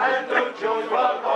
and the joy